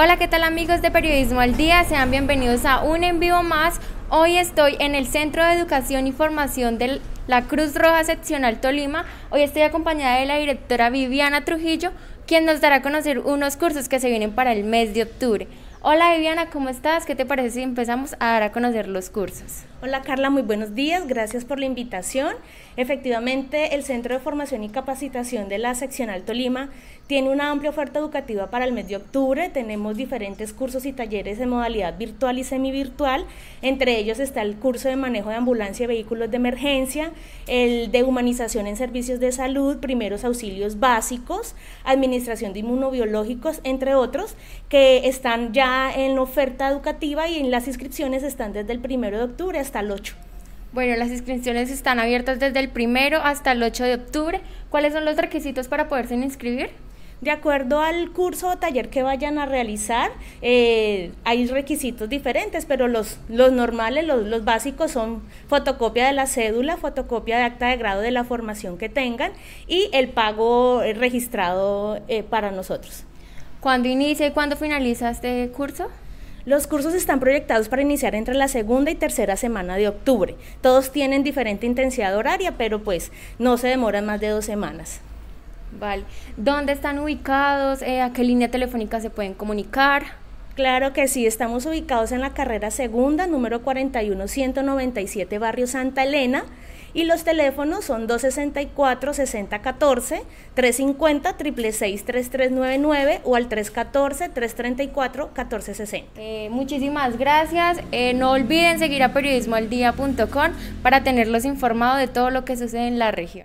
Hola, ¿qué tal amigos de Periodismo al Día? Sean bienvenidos a un en vivo más. Hoy estoy en el Centro de Educación y Formación de la Cruz Roja Seccional Tolima. Hoy estoy acompañada de la directora Viviana Trujillo, quien nos dará a conocer unos cursos que se vienen para el mes de octubre. Hola Viviana, ¿cómo estás? ¿Qué te parece si empezamos a dar a conocer los cursos? Hola Carla, muy buenos días, gracias por la invitación. Efectivamente, el Centro de Formación y Capacitación de la Seccional Tolima tiene una amplia oferta educativa para el mes de octubre. Tenemos diferentes cursos y talleres en modalidad virtual y semivirtual. Entre ellos está el curso de manejo de ambulancia y vehículos de emergencia, el de humanización en servicios de salud, primeros auxilios básicos, administración de inmunobiológicos, entre otros, que están ya en la oferta educativa y en las inscripciones están desde el primero de octubre hasta el 8. Bueno, las inscripciones están abiertas desde el primero hasta el 8 de octubre. ¿Cuáles son los requisitos para poderse inscribir? De acuerdo al curso o taller que vayan a realizar, eh, hay requisitos diferentes, pero los, los normales, los, los, básicos son fotocopia de la cédula, fotocopia de acta de grado de la formación que tengan y el pago eh, registrado eh, para nosotros. ¿Cuándo inicia y cuándo finaliza este curso? Los cursos están proyectados para iniciar entre la segunda y tercera semana de octubre. Todos tienen diferente intensidad horaria, pero pues no se demoran más de dos semanas. Vale. ¿Dónde están ubicados? Eh, ¿A qué línea telefónica se pueden comunicar? Claro que sí, estamos ubicados en la carrera segunda, número 41197, barrio Santa Elena. Y los teléfonos son 264-6014, 350-666-3399 o al 314-334-1460. Eh, muchísimas gracias. Eh, no olviden seguir a periodismoaldía.com para tenerlos informados de todo lo que sucede en la región.